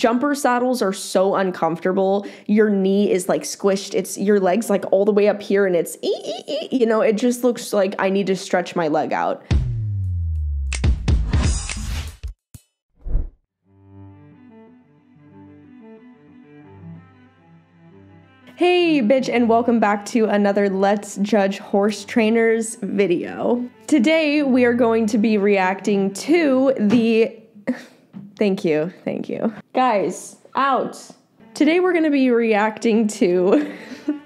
Jumper saddles are so uncomfortable. Your knee is like squished. It's your legs like all the way up here and it's you know, it just looks like I need to stretch my leg out. Hey, bitch, and welcome back to another Let's Judge Horse Trainers video. Today, we are going to be reacting to the. Thank you, thank you. Guys, out. Today, we're going to be reacting to.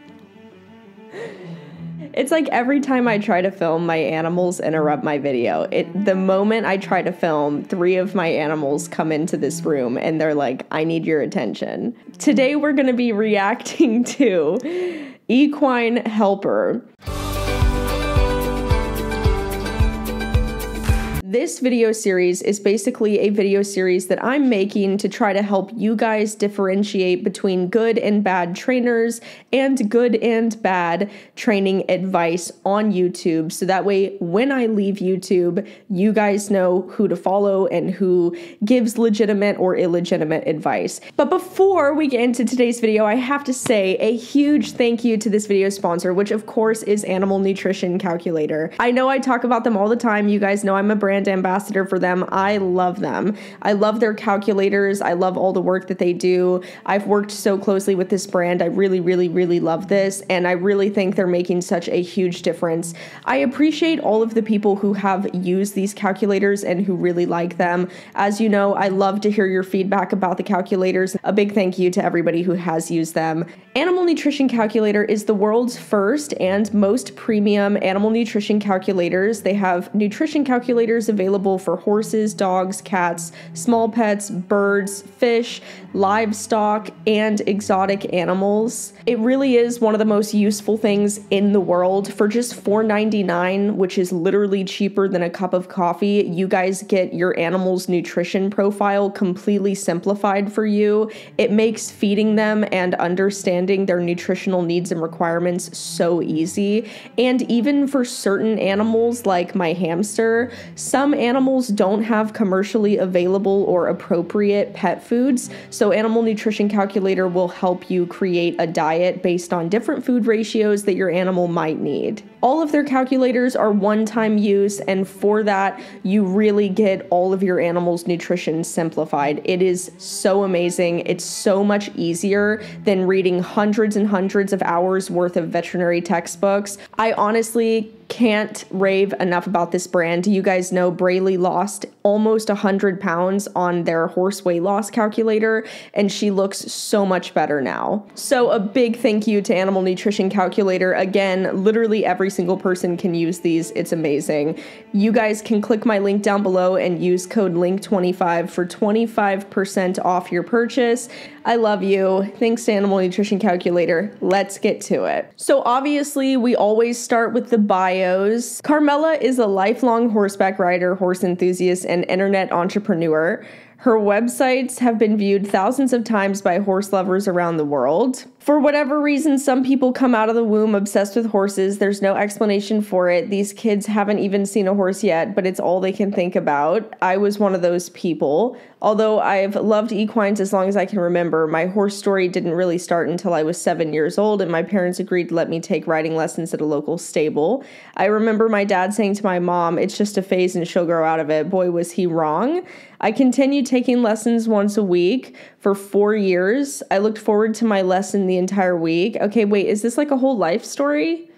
It's like every time I try to film, my animals interrupt my video. It the moment I try to film, three of my animals come into this room and they're like, "I need your attention." Today we're going to be reacting to Equine Helper. This video series is basically a video series that I'm making to try to help you guys differentiate between good and bad trainers and good and bad training advice on YouTube. So that way, when I leave YouTube, you guys know who to follow and who gives legitimate or illegitimate advice. But before we get into today's video, I have to say a huge thank you to this video sponsor, which of course is Animal Nutrition Calculator. I know I talk about them all the time. You guys know I'm a brand brand ambassador for them. I love them. I love their calculators. I love all the work that they do. I've worked so closely with this brand. I really, really, really love this. And I really think they're making such a huge difference. I appreciate all of the people who have used these calculators and who really like them. As you know, I love to hear your feedback about the calculators. A big thank you to everybody who has used them. Animal Nutrition Calculator is the world's first and most premium animal nutrition calculators. They have nutrition calculators available for horses, dogs, cats, small pets, birds, fish, livestock, and exotic animals. It really is one of the most useful things in the world. For just $4.99, which is literally cheaper than a cup of coffee, you guys get your animal's nutrition profile completely simplified for you. It makes feeding them and understanding their nutritional needs and requirements so easy. And even for certain animals, like my hamster, some animals don't have commercially available or appropriate pet foods. So so, Animal Nutrition Calculator will help you create a diet based on different food ratios that your animal might need. All of their calculators are one time use, and for that, you really get all of your animal's nutrition simplified. It is so amazing. It's so much easier than reading hundreds and hundreds of hours worth of veterinary textbooks. I honestly can't rave enough about this brand. You guys know Braylee lost almost 100 pounds on their horse weight loss calculator, and she looks so much better now. So, a big thank you to Animal Nutrition Calculator. Again, literally every single person can use these. It's amazing. You guys can click my link down below and use code LINK25 for 25% off your purchase. I love you. Thanks to Animal Nutrition Calculator. Let's get to it. So, obviously, we always start with the bios. Carmella is a lifelong horseback rider, horse enthusiast, and internet entrepreneur. Her websites have been viewed thousands of times by horse lovers around the world. For whatever reason, some people come out of the womb obsessed with horses. There's no explanation for it. These kids haven't even seen a horse yet, but it's all they can think about. I was one of those people. Although I've loved equines as long as I can remember, my horse story didn't really start until I was seven years old, and my parents agreed to let me take riding lessons at a local stable. I remember my dad saying to my mom, It's just a phase and she'll grow out of it. Boy, was he wrong. I continued taking lessons once a week for four years. I looked forward to my lesson the entire week. Okay, wait, is this like a whole life story?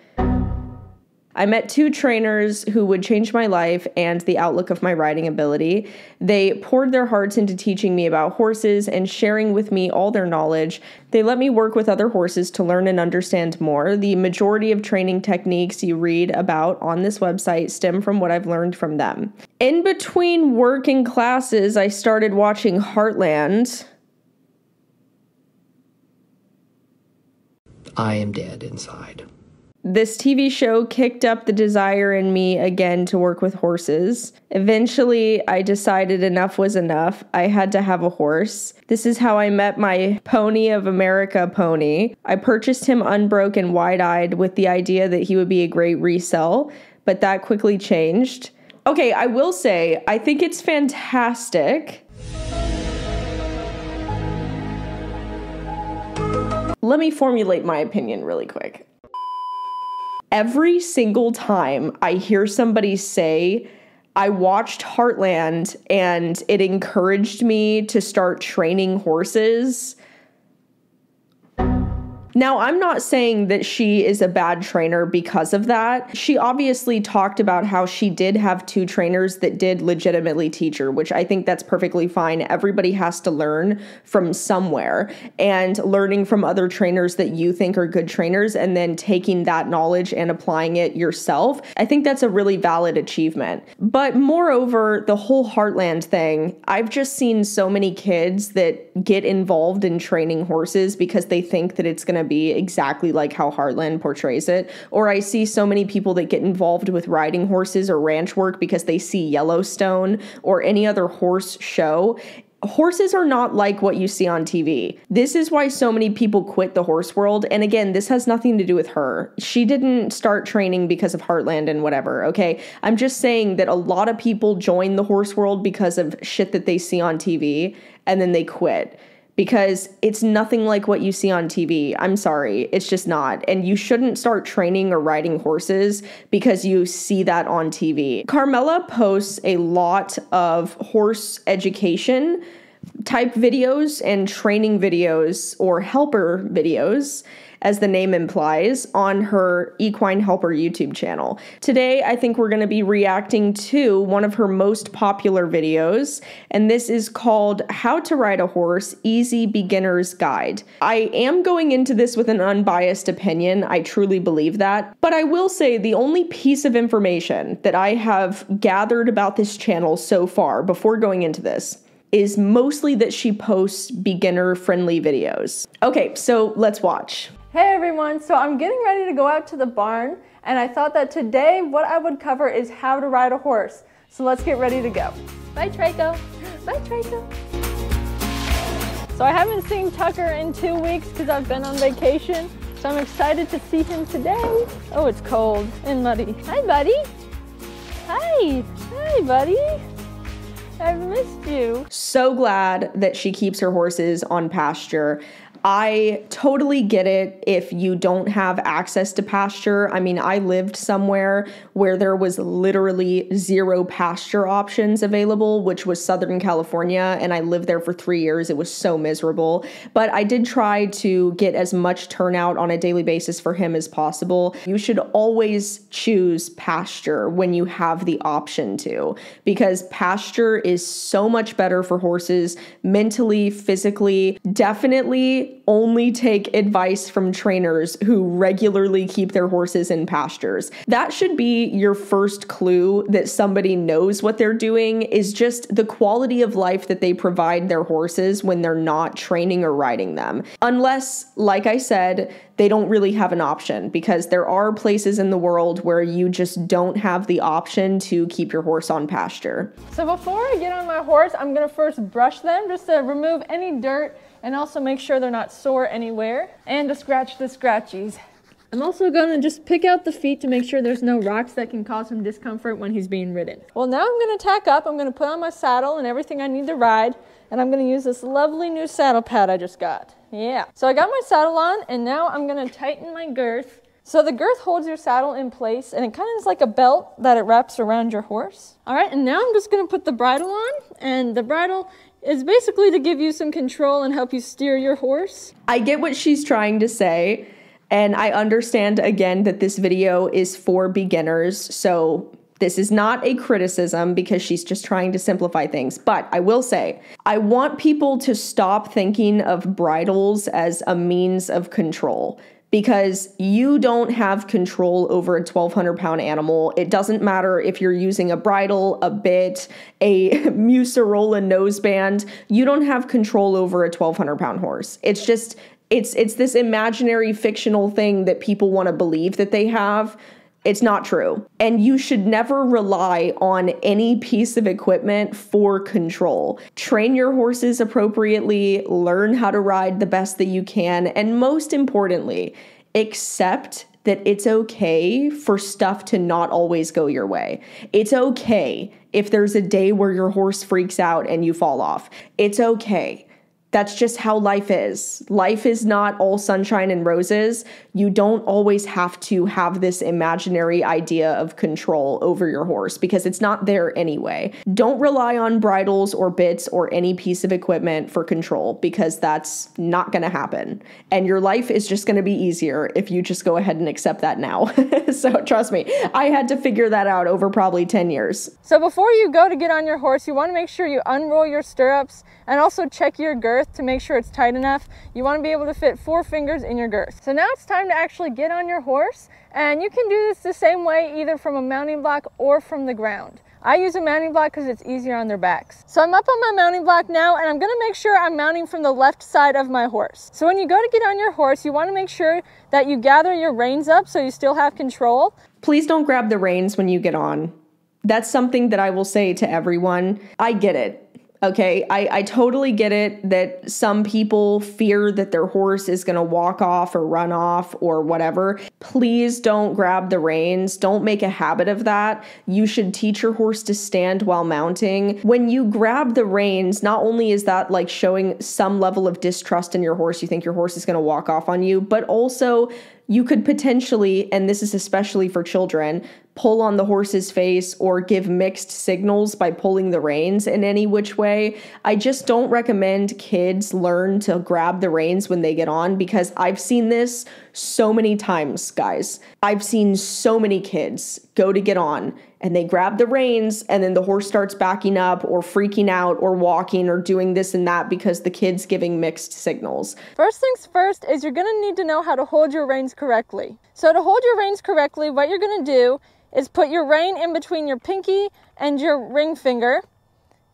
I met two trainers who would change my life and the outlook of my riding ability. They poured their hearts into teaching me about horses and sharing with me all their knowledge. They let me work with other horses to learn and understand more. The majority of training techniques you read about on this website stem from what I've learned from them. In between work and classes, I started watching Heartland. I am dead inside this TV show kicked up the desire in me again to work with horses. Eventually, I decided enough was enough. I had to have a horse. This is how I met my Pony of America pony. I purchased him unbroken, wide eyed, with the idea that he would be a great resell, but that quickly changed. Okay, I will say, I think it's fantastic Let me formulate my opinion really quick. Every single time I hear somebody say, I watched Heartland and it encouraged me to start training horses now, I'm not saying that she is a bad trainer because of that. She obviously talked about how she did have two trainers that did legitimately teach her, which I think that's perfectly fine. Everybody has to learn from somewhere and learning from other trainers that you think are good trainers and then taking that knowledge and applying it yourself. I think that's a really valid achievement. But moreover, the whole Heartland thing, I've just seen so many kids that get involved in training horses because they think that it's going to be exactly like how Heartland portrays it. Or I see so many people that get involved with riding horses or ranch work because they see Yellowstone or any other horse show horses are not like what you see on TV. This is why so many people quit the horse world. And again, this has nothing to do with her. She didn't start training because of Heartland and whatever, okay? I'm just saying that a lot of people join the horse world because of shit that they see on TV and then they quit because it's nothing like what you see on TV. I'm sorry, it's just not. And you shouldn't start training or riding horses because you see that on TV. Carmella posts a lot of horse education type videos and training videos or helper videos as the name implies, on her Equine Helper YouTube channel. Today, I think we're going to be reacting to one of her most popular videos, and this is called How to Ride a Horse Easy Beginner's Guide. I am going into this with an unbiased opinion, I truly believe that, but I will say the only piece of information that I have gathered about this channel so far before going into this is mostly that she posts beginner friendly videos. Okay, so let's watch. Hey everyone, so I'm getting ready to go out to the barn and I thought that today what I would cover is how to ride a horse. So let's get ready to go. Bye Traco. Bye Traco. So I haven't seen Tucker in two weeks because I've been on vacation. So I'm excited to see him today. Oh, it's cold and muddy. Hi buddy. Hi. Hi buddy. I've missed you. So glad that she keeps her horses on pasture. I totally get it if you don't have access to pasture. I mean, I lived somewhere where there was literally zero pasture options available, which was Southern California, and I lived there for three years. It was so miserable. But I did try to get as much turnout on a daily basis for him as possible. You should always choose pasture when you have the option to, because pasture is so much better for horses mentally, physically, definitely only take advice from trainers who regularly keep their horses in pastures. That should be your first clue that somebody knows what they're doing is just the quality of life that they provide their horses when they're not training or riding them. Unless, like I said, they don't really have an option because there are places in the world where you just don't have the option to keep your horse on pasture. So before I get on my horse, I'm gonna first brush them just to remove any dirt and also make sure they're not sore anywhere and to scratch the scratchies. I'm also gonna just pick out the feet to make sure there's no rocks that can cause him discomfort when he's being ridden. Well, now I'm gonna tack up. I'm gonna put on my saddle and everything I need to ride, and I'm gonna use this lovely new saddle pad I just got. Yeah. So I got my saddle on, and now I'm gonna tighten my girth. So the girth holds your saddle in place, and it kind of is like a belt that it wraps around your horse. All right, and now I'm just gonna put the bridle on, and the bridle is basically to give you some control and help you steer your horse. I get what she's trying to say. And I understand again that this video is for beginners. So this is not a criticism because she's just trying to simplify things. But I will say, I want people to stop thinking of bridles as a means of control because you don't have control over a 1200 pound animal. It doesn't matter if you're using a bridle, a bit, a Muserola noseband, you don't have control over a 1200 pound horse. It's just, it's it's this imaginary fictional thing that people want to believe that they have it's not true. And you should never rely on any piece of equipment for control. Train your horses appropriately, learn how to ride the best that you can, and most importantly, accept that it's okay for stuff to not always go your way. It's okay if there's a day where your horse freaks out and you fall off. It's okay That's just how life is. Life is not all sunshine and roses. You don't always have to have this imaginary idea of control over your horse because it's not there anyway. Don't rely on bridles or bits or any piece of equipment for control because that's not going to happen. And your life is just going to be easier if you just go ahead and accept that now. so trust me, I had to figure that out over probably 10 years. So before you go to get on your horse, you want to make sure you unroll your stirrups and also check your girth to make sure it's tight enough. You want to be able to fit four fingers in your girth. So now it's time to actually get on your horse and you can do this the same way either from a mounting block or from the ground. I use a mounting block because it's easier on their backs. So I'm up on my mounting block now and I'm gonna make sure I'm mounting from the left side of my horse. So when you go to get on your horse, you wanna make sure that you gather your reins up so you still have control. Please don't grab the reins when you get on. That's something that I will say to everyone. I get it. Okay, I, I totally get it that some people fear that their horse is going to walk off or run off or whatever. Please don't grab the reins. Don't make a habit of that. You should teach your horse to stand while mounting. When you grab the reins, not only is that like showing some level of distrust in your horse, you think your horse is going to walk off on you, but also you could potentially, and this is especially for children, pull on the horse's face or give mixed signals by pulling the reins in any which way. I just don't recommend kids learn to grab the reins when they get on because I've seen this so many times, guys. I've seen so many kids go to get on and they grab the reins and then the horse starts backing up or freaking out or walking or doing this and that because the kid's giving mixed signals. First things first is you're going to need to know how to hold your reins correctly. So to hold your reins correctly, what you're going to do is put your rein in between your pinky and your ring finger,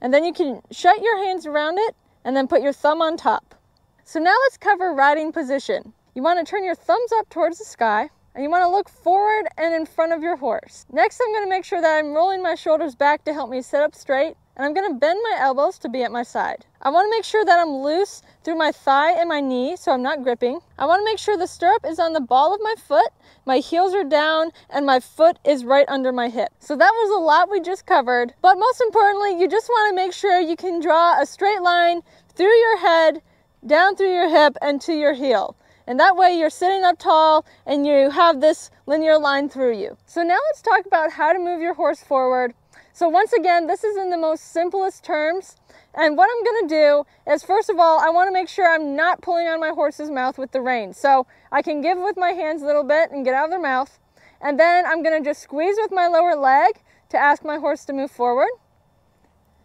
and then you can shut your hands around it and then put your thumb on top. So now let's cover riding position. You want to turn your thumbs up towards the sky and you want to look forward and in front of your horse. Next, I'm going to make sure that I'm rolling my shoulders back to help me sit up straight and I'm going to bend my elbows to be at my side. I want to make sure that I'm loose through my thigh and my knee so I'm not gripping. I want to make sure the stirrup is on the ball of my foot, my heels are down, and my foot is right under my hip. So that was a lot we just covered, but most importantly, you just want to make sure you can draw a straight line through your head, down through your hip, and to your heel. And that way you're sitting up tall and you have this linear line through you. So now let's talk about how to move your horse forward so once again, this is in the most simplest terms. And what I'm gonna do is first of all, I wanna make sure I'm not pulling on my horse's mouth with the reins. So I can give with my hands a little bit and get out of their mouth. And then I'm gonna just squeeze with my lower leg to ask my horse to move forward.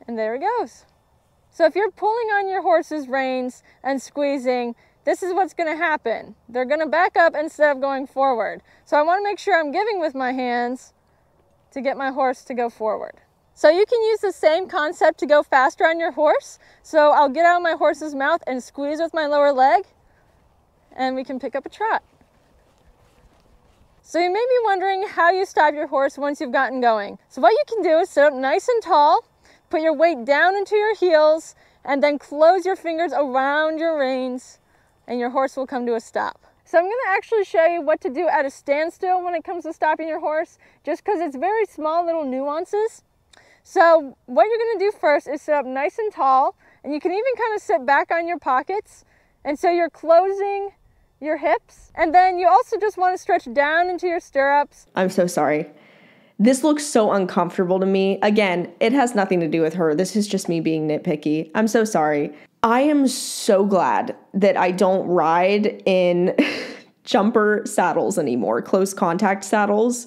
And there he goes. So if you're pulling on your horse's reins and squeezing, this is what's gonna happen. They're gonna back up instead of going forward. So I wanna make sure I'm giving with my hands to get my horse to go forward. So you can use the same concept to go faster on your horse. So I'll get out of my horse's mouth and squeeze with my lower leg and we can pick up a trot. So you may be wondering how you stop your horse once you've gotten going. So what you can do is sit up nice and tall, put your weight down into your heels, and then close your fingers around your reins and your horse will come to a stop. So I'm going to actually show you what to do at a standstill when it comes to stopping your horse, just because it's very small little nuances. So what you're going to do first is sit up nice and tall, and you can even kind of sit back on your pockets. And so you're closing your hips, and then you also just want to stretch down into your stirrups. I'm so sorry. This looks so uncomfortable to me. Again, it has nothing to do with her. This is just me being nitpicky. I'm so sorry. I am so glad that I don't ride in jumper saddles anymore, close contact saddles.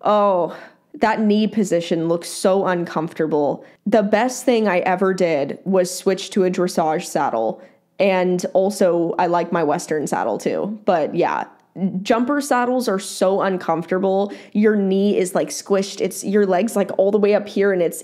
Oh, that knee position looks so uncomfortable. The best thing I ever did was switch to a dressage saddle. And also, I like my Western saddle too. But yeah, jumper saddles are so uncomfortable. Your knee is like squished. It's your legs like all the way up here, and it's,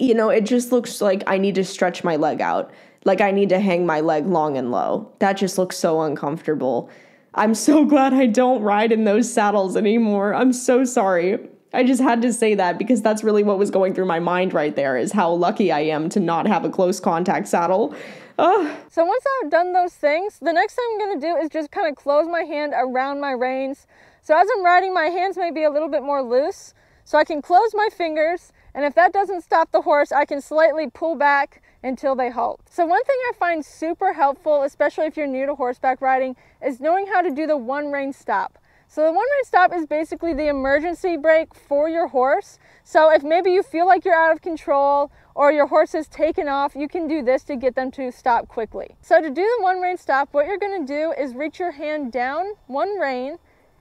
you know, it just looks like I need to stretch my leg out. Like I need to hang my leg long and low. That just looks so uncomfortable. I'm so glad I don't ride in those saddles anymore. I'm so sorry. I just had to say that because that's really what was going through my mind right there is how lucky I am to not have a close contact saddle. Ugh. So once I've done those things, the next thing I'm going to do is just kind of close my hand around my reins. So as I'm riding, my hands may be a little bit more loose. So I can close my fingers, and if that doesn't stop the horse, I can slightly pull back until they halt. So one thing I find super helpful, especially if you're new to horseback riding, is knowing how to do the one rein stop. So the one rein stop is basically the emergency brake for your horse. So if maybe you feel like you're out of control or your horse is taken off, you can do this to get them to stop quickly. So to do the one rein stop, what you're gonna do is reach your hand down one rein,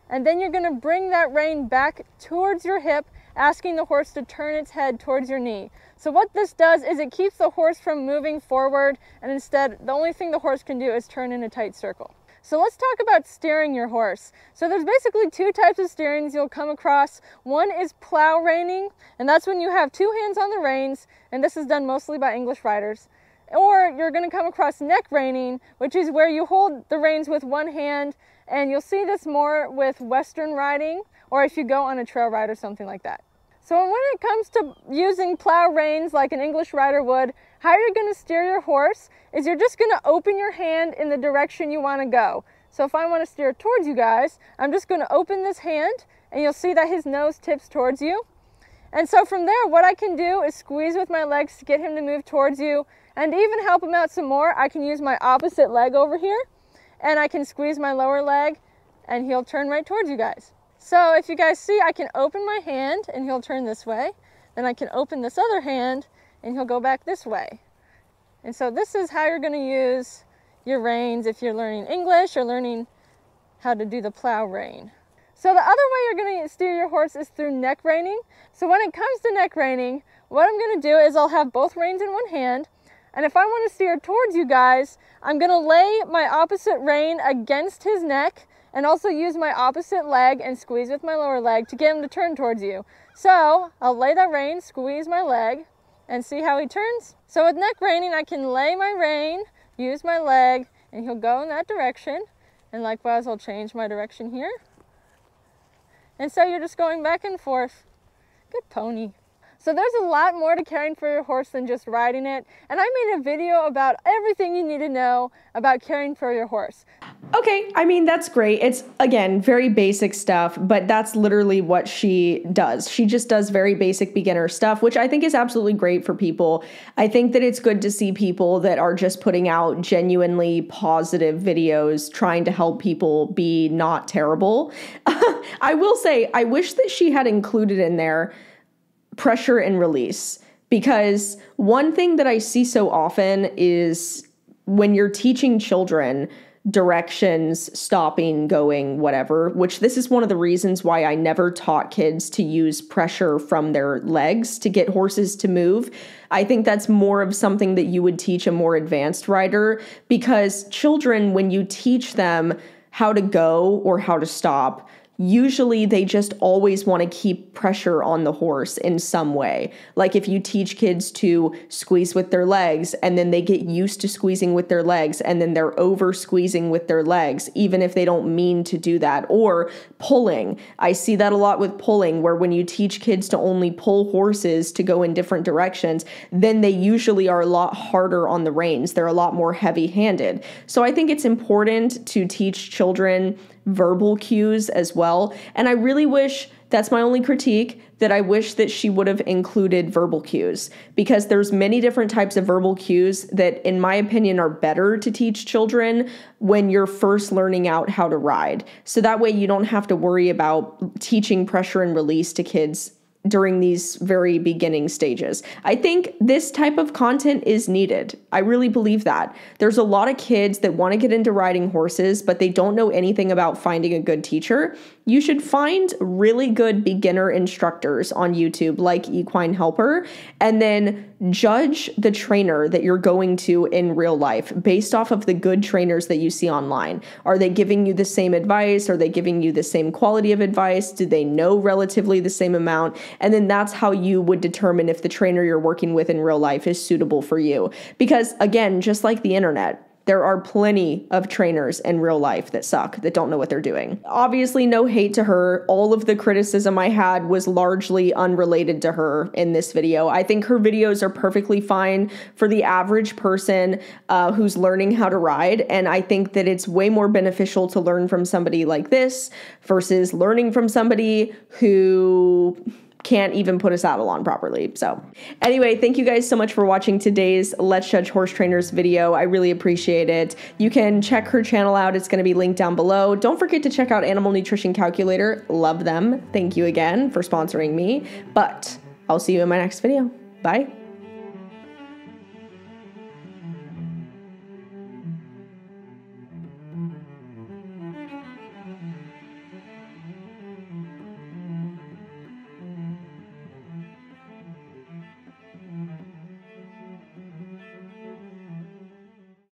and then you're gonna bring that rein back towards your hip, asking the horse to turn its head towards your knee. So what this does is it keeps the horse from moving forward, and instead, the only thing the horse can do is turn in a tight circle. So let's talk about steering your horse. So there's basically two types of steerings you'll come across. One is plow reining, and that's when you have two hands on the reins, and this is done mostly by English riders. Or you're gonna come across neck reining, which is where you hold the reins with one hand, and you'll see this more with Western riding, or if you go on a trail ride or something like that. So when it comes to using plow reins like an English rider would, how you're gonna steer your horse is you're just gonna open your hand in the direction you wanna go. So if I wanna steer towards you guys, I'm just gonna open this hand and you'll see that his nose tips towards you. And so from there, what I can do is squeeze with my legs to get him to move towards you. And even help him out some more, I can use my opposite leg over here and I can squeeze my lower leg and he'll turn right towards you guys. So if you guys see, I can open my hand and he'll turn this way. Then I can open this other hand and he'll go back this way. And so this is how you're going to use your reins if you're learning English or learning how to do the plow rein. So the other way you're going to steer your horse is through neck reining. So when it comes to neck reining, what I'm going to do is I'll have both reins in one hand. And if I want to steer towards you guys, I'm going to lay my opposite rein against his neck and also use my opposite leg and squeeze with my lower leg to get him to turn towards you. So I'll lay that rein, squeeze my leg, and see how he turns. So with neck reining, I can lay my rein, use my leg, and he'll go in that direction. And likewise, I'll change my direction here. And so you're just going back and forth. Good pony. So there's a lot more to caring for your horse than just riding it. And I made a video about everything you need to know about caring for your horse. Okay, I mean, that's great. It's, again, very basic stuff, but that's literally what she does. She just does very basic beginner stuff, which I think is absolutely great for people. I think that it's good to see people that are just putting out genuinely positive videos trying to help people be not terrible. I will say, I wish that she had included in there pressure and release. Because one thing that I see so often is when you're teaching children directions, stopping, going, whatever, which this is one of the reasons why I never taught kids to use pressure from their legs to get horses to move. I think that's more of something that you would teach a more advanced rider because children, when you teach them how to go or how to stop, usually they just always want to keep pressure on the horse in some way. Like if you teach kids to squeeze with their legs and then they get used to squeezing with their legs and then they're over squeezing with their legs, even if they don't mean to do that, or pulling. I see that a lot with pulling, where when you teach kids to only pull horses to go in different directions, then they usually are a lot harder on the reins. They're a lot more heavy handed. So I think it's important to teach children verbal cues as well. And I really wish that's my only critique that I wish that she would have included verbal cues because there's many different types of verbal cues that in my opinion are better to teach children when you're first learning out how to ride. So that way you don't have to worry about teaching pressure and release to kids during these very beginning stages. I think this type of content is needed. I really believe that. There's a lot of kids that want to get into riding horses, but they don't know anything about finding a good teacher. You should find really good beginner instructors on YouTube, like Equine Helper, and then judge the trainer that you're going to in real life based off of the good trainers that you see online. Are they giving you the same advice? Are they giving you the same quality of advice? Do they know relatively the same amount? And then that's how you would determine if the trainer you're working with in real life is suitable for you. Because again, just like the internet, there are plenty of trainers in real life that suck, that don't know what they're doing. Obviously, no hate to her. All of the criticism I had was largely unrelated to her in this video. I think her videos are perfectly fine for the average person uh, who's learning how to ride. And I think that it's way more beneficial to learn from somebody like this versus learning from somebody who can't even put a saddle on properly. So, anyway, thank you guys so much for watching today's Let's Judge Horse Trainers video. I really appreciate it. You can check her channel out, it's going to be linked down below. Don't forget to check out Animal Nutrition Calculator. Love them. Thank you again for sponsoring me. But I'll see you in my next video. Bye.